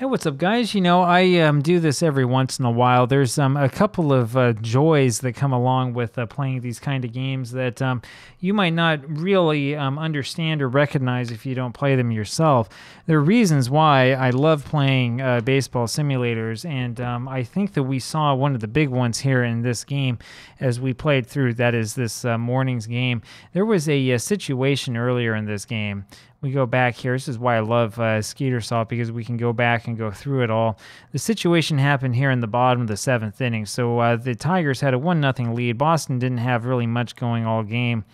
Hey, what's up, guys? You know, I um, do this every once in a while. There's um, a couple of uh, joys that come along with uh, playing these kind of games that um, you might not really um, understand or recognize if you don't play them yourself. There are reasons why I love playing uh, baseball simulators, and um, I think that we saw one of the big ones here in this game as we played through. That is this uh, morning's game. There was a, a uh, situation earlier in this game we go back here. This is why I love uh, Skeetersoft because we can go back and go through it all. The situation happened here in the bottom of the seventh inning. So uh, the Tigers had a one nothing lead. Boston didn't have really much going all game.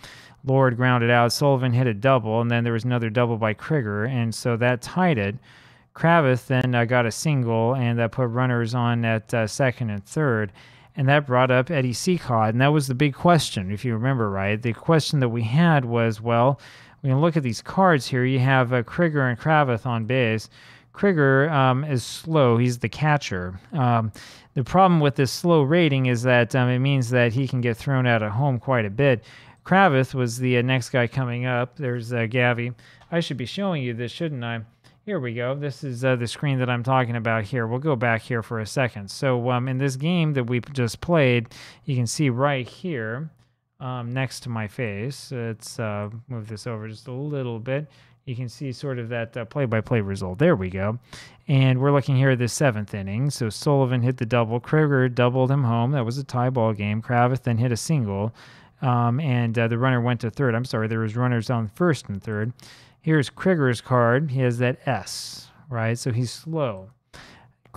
Lord grounded out. Sullivan hit a double, and then there was another double by Criger, and so that tied it. Kravitz then uh, got a single, and that put runners on at uh, second and third. And that brought up Eddie Cicotte, and that was the big question, if you remember right. The question that we had was, well, we can look at these cards here. You have uh, and Kravitz on base. Criger um, is slow. He's the catcher. Um, the problem with this slow rating is that um, it means that he can get thrown out at home quite a bit. Kravitz was the uh, next guy coming up. There's uh, Gavi. I should be showing you this, shouldn't I? Here we go. This is uh, the screen that I'm talking about here. We'll go back here for a second. So um, in this game that we just played, you can see right here um, next to my face. Let's uh, move this over just a little bit. You can see sort of that uh, play-by-play result. There we go. And we're looking here at the seventh inning. So Sullivan hit the double. Criger doubled him home. That was a tie ball game. Kravitz then hit a single. Um, and uh, the runner went to third. I'm sorry, there was runners on first and third. Here's Criger's card. He has that S, right? So he's slow.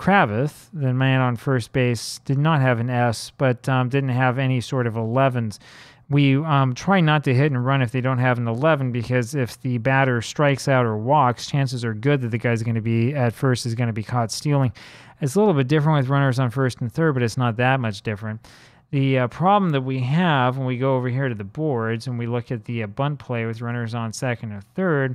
Kravitz, the man on first base, did not have an S, but um, didn't have any sort of 11s we um, try not to hit and run if they don't have an 11 because if the batter strikes out or walks, chances are good that the guy's going to be at first is going to be caught stealing. It's a little bit different with runners on first and third, but it's not that much different. The uh, problem that we have when we go over here to the boards and we look at the uh, bunt play with runners on second or third,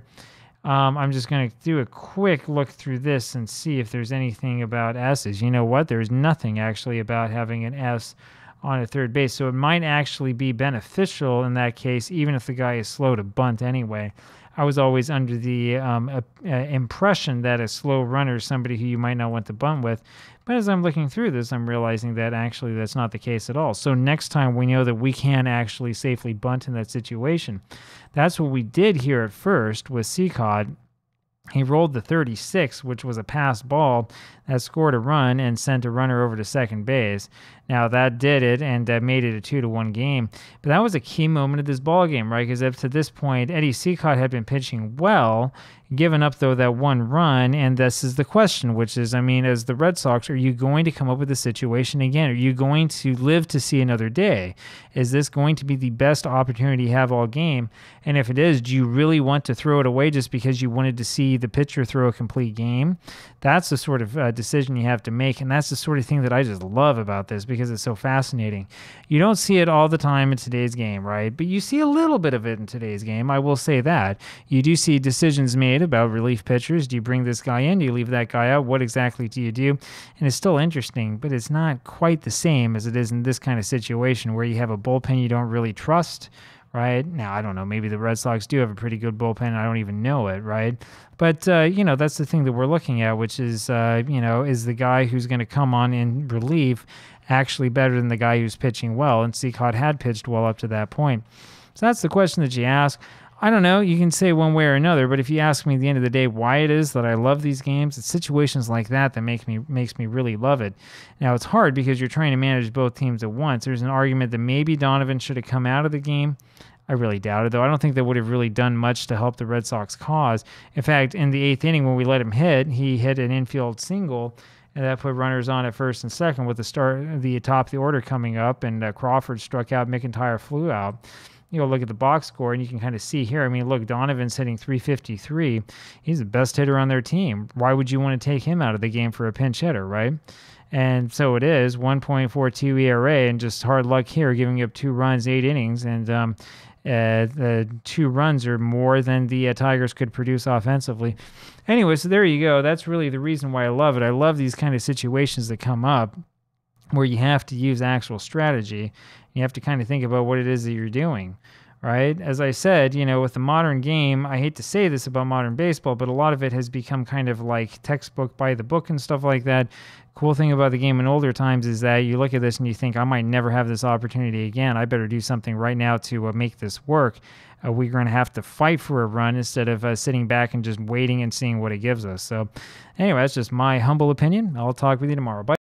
um, I'm just going to do a quick look through this and see if there's anything about S's. You know what? There's nothing actually about having an S on a third base. So it might actually be beneficial in that case, even if the guy is slow to bunt anyway. I was always under the um, impression that a slow runner is somebody who you might not want to bunt with. But as I'm looking through this, I'm realizing that actually that's not the case at all. So next time we know that we can actually safely bunt in that situation. That's what we did here at first with Cicotte he rolled the 36, which was a pass ball that scored a run and sent a runner over to second base. Now that did it and uh, made it a two to one game. But that was a key moment of this ball game, right? Because up to this point, Eddie Cicotte had been pitching well, given up though that one run. And this is the question, which is, I mean, as the Red Sox, are you going to come up with a situation again? Are you going to live to see another day? Is this going to be the best opportunity you have all game? And if it is, do you really want to throw it away just because you wanted to see the pitcher throw a complete game? That's the sort of uh, decision you have to make. And that's the sort of thing that I just love about this because it's so fascinating. You don't see it all the time in today's game, right? But you see a little bit of it in today's game. I will say that. You do see decisions made about relief pitchers. Do you bring this guy in? Do you leave that guy out? What exactly do you do? And it's still interesting, but it's not quite the same as it is in this kind of situation where you have a bullpen you don't really trust right? Now, I don't know. Maybe the Red Sox do have a pretty good bullpen. I don't even know it, right? But, uh, you know, that's the thing that we're looking at, which is, uh, you know, is the guy who's going to come on in relief actually better than the guy who's pitching well? And Cicotte had pitched well up to that point. So that's the question that you ask. I don't know. You can say one way or another, but if you ask me at the end of the day why it is that I love these games, it's situations like that that make me makes me really love it. Now it's hard because you're trying to manage both teams at once. There's an argument that maybe Donovan should have come out of the game. I really doubt it, though. I don't think that would have really done much to help the Red Sox cause. In fact, in the eighth inning, when we let him hit, he hit an infield single, and that put runners on at first and second with the start, the top of the order coming up, and uh, Crawford struck out, McIntyre flew out you know, look at the box score and you can kind of see here. I mean, look, Donovan's hitting 353. He's the best hitter on their team. Why would you want to take him out of the game for a pinch hitter, right? And so it is 1.42 ERA and just hard luck here, giving up two runs, eight innings. And um, uh, the two runs are more than the uh, Tigers could produce offensively. Anyway, so there you go. That's really the reason why I love it. I love these kind of situations that come up where you have to use actual strategy. You have to kind of think about what it is that you're doing, right? As I said, you know, with the modern game, I hate to say this about modern baseball, but a lot of it has become kind of like textbook by the book and stuff like that. Cool thing about the game in older times is that you look at this and you think, I might never have this opportunity again. I better do something right now to uh, make this work. Uh, we're going to have to fight for a run instead of uh, sitting back and just waiting and seeing what it gives us. So, anyway, that's just my humble opinion. I'll talk with you tomorrow. Bye.